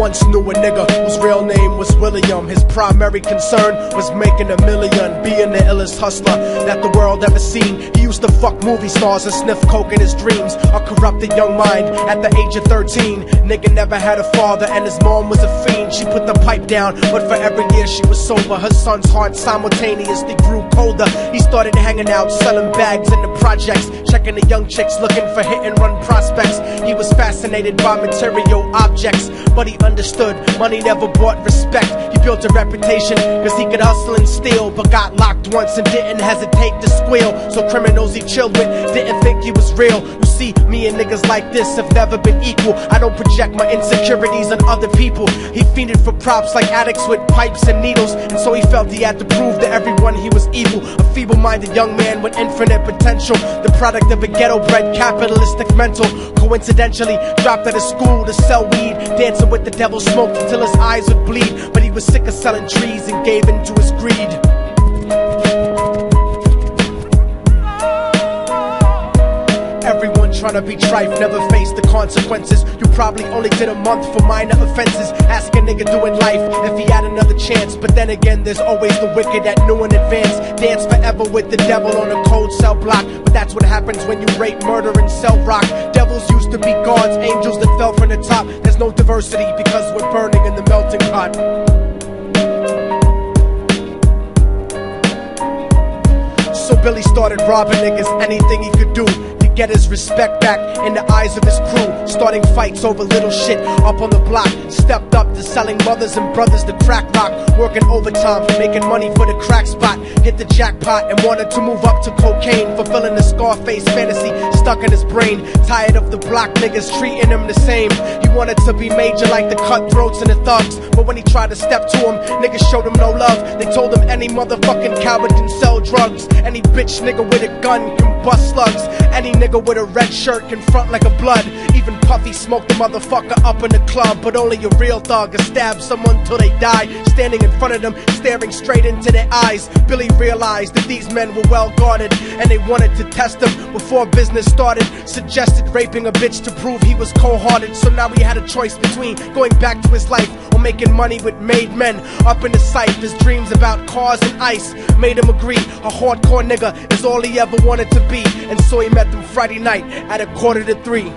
once knew a nigga whose real name was William. His primary concern was making a million, being the illest hustler that the world ever seen. He used to fuck movie stars and sniff coke in his dreams. A corrupted young mind at the age of 13. Nigga never had a father and his mom was a fiend. She put the pipe down, but for every year she was sober. Her son's heart simultaneously grew colder. He started hanging out, selling bags in the projects, checking the young chicks looking for hit and run prospects. He was fascinated by material objects, but he understood money never bought respect. Built a reputation cause he could hustle and steal, but got locked once and didn't hesitate to squeal. So criminals he chilled with didn't think he was real. You see, me and niggas like this have never been equal. I don't project my insecurities on other people. He fiended for props like addicts with pipes and needles, and so he felt he had to prove to everyone he was evil. A feeble minded young man with infinite potential, the product of a ghetto bred capitalistic mental. Coincidentally, dropped out of school to sell weed, dancing with the devil, smoked until his eyes would bleed. But he was sick of selling trees and gave in to his greed. Everyone trying to be trife never face the consequences. You probably only did a month for minor offenses. Ask a nigga doing life if he had another chance. But then again, there's always the wicked that knew in advance. Dance forever with the devil on a cold cell block. But that's what happens when you rape, murder, and sell rock. Devils used to be gods, angels that fell from the top. There's no diversity because we're burning in the melting pot. So Billy started robbing niggas. Anything he could do get his respect back in the eyes of his crew. Starting fights over little shit up on the block. Stepped up to selling mothers and brothers the crack rock. Working overtime, making money for the crack spot. Hit the jackpot and wanted to move up to cocaine. Fulfilling the Scarface fantasy stuck in his brain. Tired of the block niggas treating him the same. He wanted to be major like the cutthroats and the thugs. But when he tried to step to him, niggas showed him no love. They told him any motherfucking coward can sell drugs. Any bitch nigga with a gun can bust slugs. Any nigga with a red shirt can front like a blood. Even Puffy smoked the motherfucker up in the club. But only a real thug can stab someone till they die. Standing in front of them, staring straight into their eyes. Billy realized that these men were well guarded. And they wanted to test him before business started. Suggested raping a bitch to prove he was cold hearted. So now he had a choice between going back to his life or making money with made men. Up in the Heights, his dreams about cars and ice made him agree. A hardcore nigga is all he ever wanted to be. And so he met them Friday night at a quarter to three.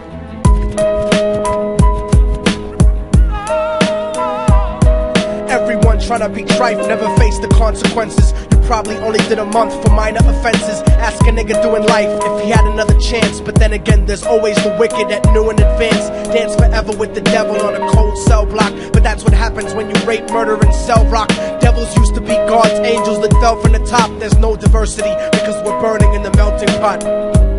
Trying to be trife never face the consequences. You probably only did a month for minor offenses. Ask a nigga doing life if he had another chance. But then again, there's always the wicked that knew in advance. Dance forever with the devil on a cold cell block. But that's what happens when you rape, murder, and sell rock. Devils used to be gods, angels that fell from the top. There's no diversity because we're burning in the melting pot.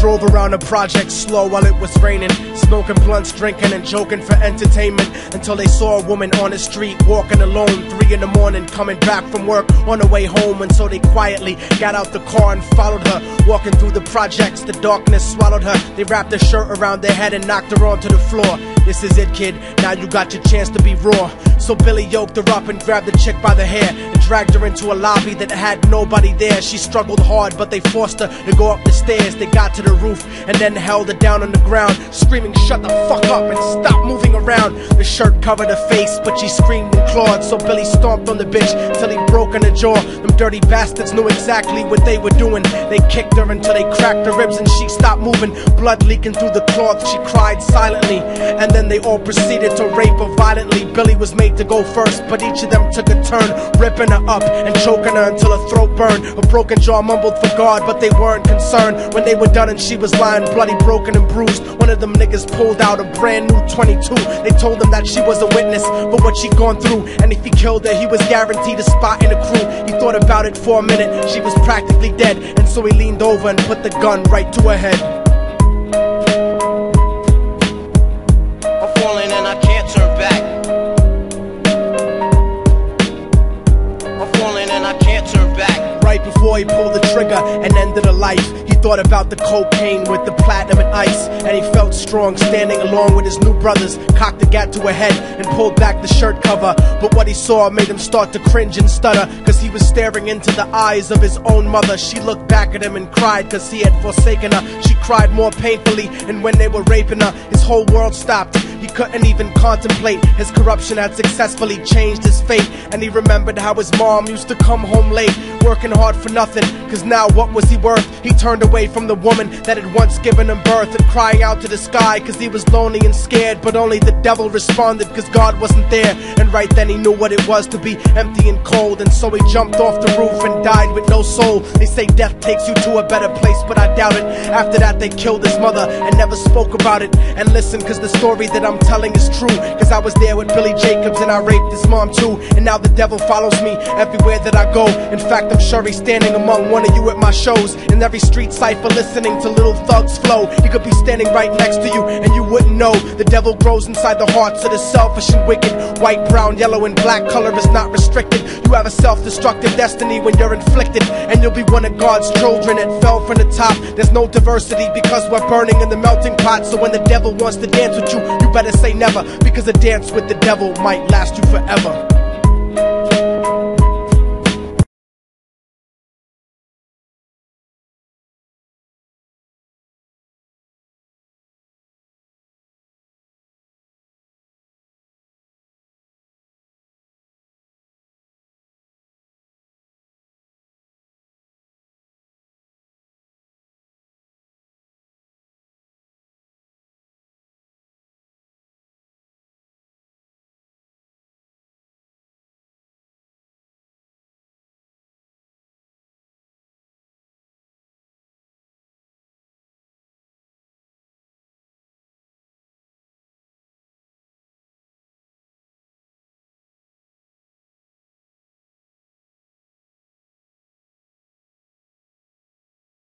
Drove around the project slow while it was raining, smoking blunts, drinking, and joking for entertainment until they saw a woman on the street walking alone, three in the morning, coming back from work on the way home. And so they quietly got out the car and followed her, walking through the projects. The darkness swallowed her. They wrapped her shirt around their head and knocked her onto the floor. This is it, kid. Now you got your chance to be raw. So Billy yoked her up and grabbed the chick by the hair and dragged her into a lobby that had nobody there. She struggled hard, but they forced her to go up the stairs. They got to the roof and then held her down on the ground, screaming, Shut the fuck up and stop moving around. The shirt covered her face, but she screamed and clawed. So Billy stomped on the bitch till he broke her jaw. Them dirty bastards knew exactly what they were doing. They kicked her until they cracked her ribs and she stopped moving. Blood leaking through the cloth, she cried silently. And then they all proceeded to rape her violently. Billy was made to go first, but each of them took a turn, ripping her up and choking her until her throat burned. Her broken jaw mumbled for God, but they weren't concerned. When they were done and she was lying bloody, broken, and bruised, one of them niggas pulled out a brand new 22. They told him that she was a witness for what she'd gone through, and if he killed her, he was guaranteed a spot in the crew. He thought about it for a minute, she was practically dead, and so he leaned over and put the gun right to her head. I'm falling and I can't turn back. Right before he pulled the trigger and ended her life, he thought about the cocaine with the platinum and ice, and he felt strong standing along with his new brothers. Cocked the gat to a head and pulled back the shirt cover. But what he saw made him start to cringe and stutter, cause he was staring into the eyes of his own mother. She looked back at him and cried cause he had forsaken her. She cried more painfully, and when they were raping her, his whole world stopped. He couldn't even contemplate. His corruption had successfully changed his fate. And he remembered how his mom used to come home late, working hard for nothing. Cause now what was he worth? He turned away from the woman that had once given him birth and crying out to the sky cause he was lonely and scared. But only the devil responded cause God wasn't there. And right then he knew what it was to be empty and cold. And so he jumped off the roof and died with no soul. They say death takes you to a better place, but I doubt it. After that, they killed his mother and never spoke about it. And listen, cause the story that I'm telling is true. Cause I was there with Billy Jacobs and I raped his mom too. And now the devil follows me everywhere that I go. In fact, I'm sure he's standing among one of you at my shows. In every street cipher, listening to little thugs flow. He could be standing right next to you and you wouldn't know. The devil grows inside the hearts of the selfish and wicked. White, brown, yellow, and black color is not restricted. You have a self destructive destiny when you're inflicted. And you'll be one of God's children that fell from the top. There's no diversity because we're burning in the melting pot. So when the devil wants to dance with you, you better say never. Because a dance with the devil might last you forever.